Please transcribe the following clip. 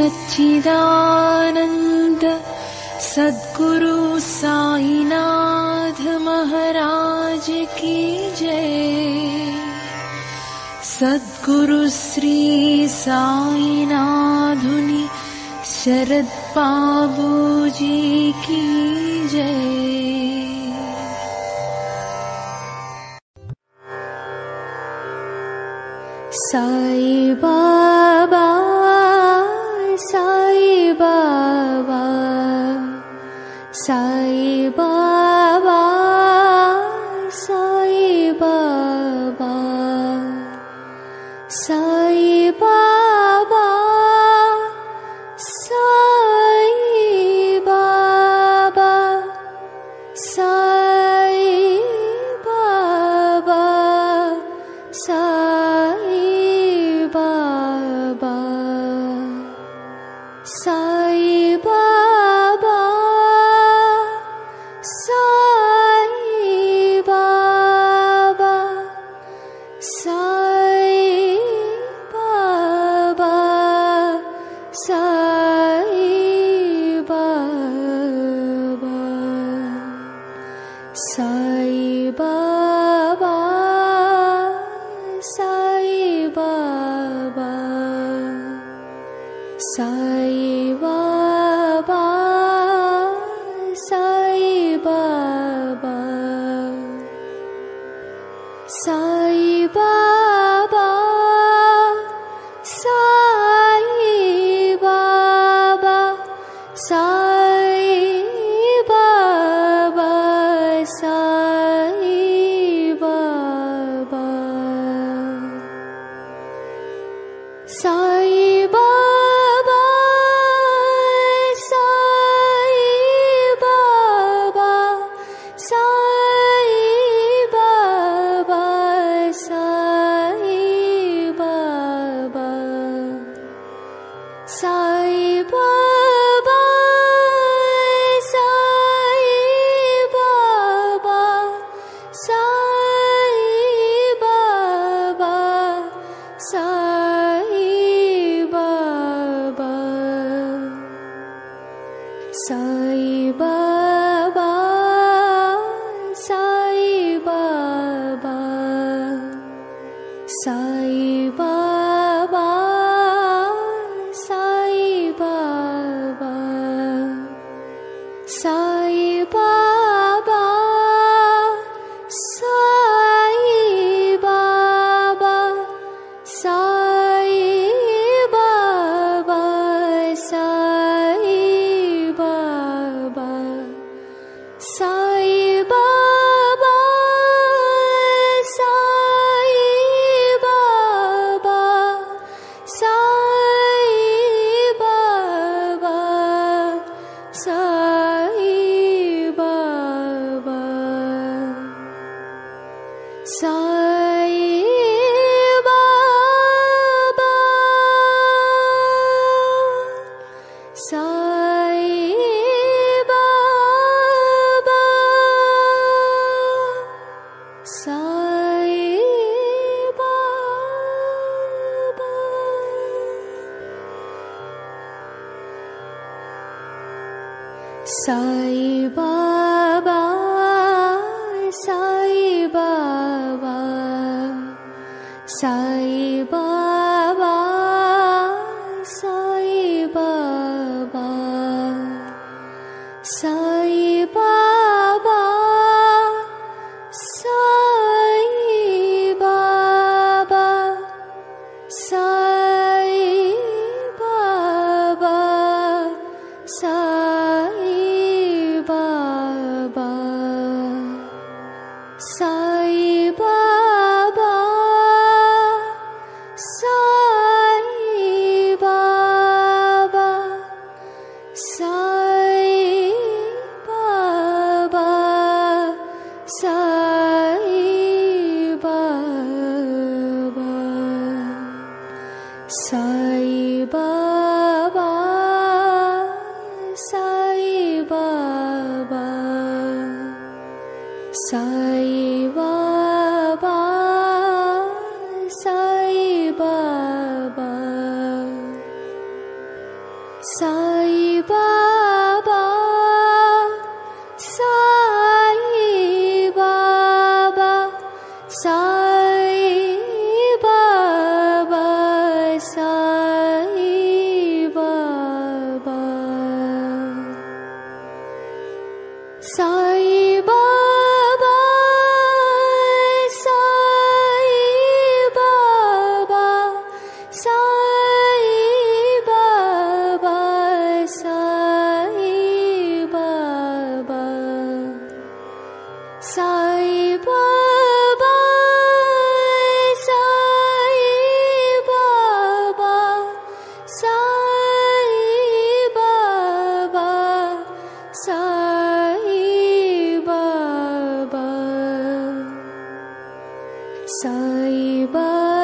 सच्चिदानन्द सद्गुरु साईनाथ महाराज की जय। सद्गुरु श्री साईनाधुनि शरद बाबूजी की जय। sai ba sai baba sai baba sai sai ba Sai Baba, Sai Baba, Sai Baba. Saiba Sorry. 可以吧。